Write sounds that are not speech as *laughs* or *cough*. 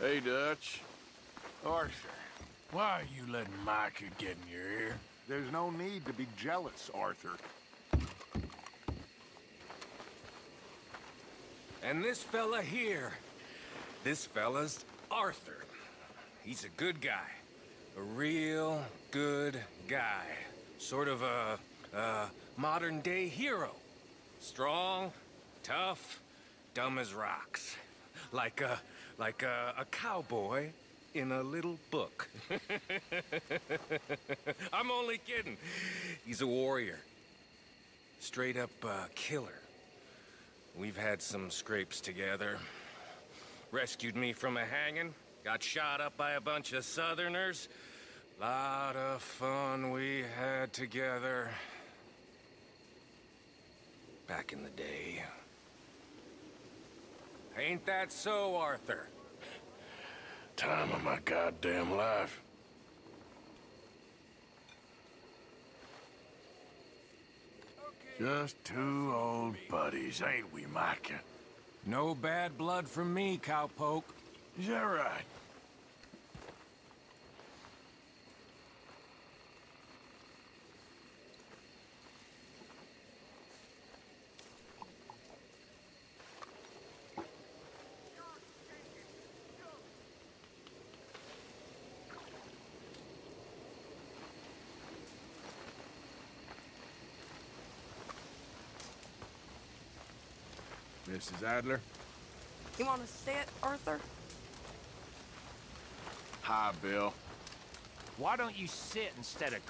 Hey, Dutch. Arthur, why are you letting Micah get in your ear? There's no need to be jealous, Arthur. And this fella here, this fella's Arthur. He's a good guy. A real good guy. Sort of a, a modern day hero. Strong, tough, dumb as rocks. Like a, like a, a cowboy in a little book. *laughs* I'm only kidding. He's a warrior. Straight up uh, killer. We've had some scrapes together. Rescued me from a hanging. Got shot up by a bunch of Southerners. Lot of fun we had together. Back in the day. Ain't that so, Arthur? Time of my goddamn life. Just two old buddies, ain't we, Micah? No bad blood from me, cowpoke. Is that right? Mrs. Adler? You want to sit, Arthur? Hi, Bill. Why don't you sit instead of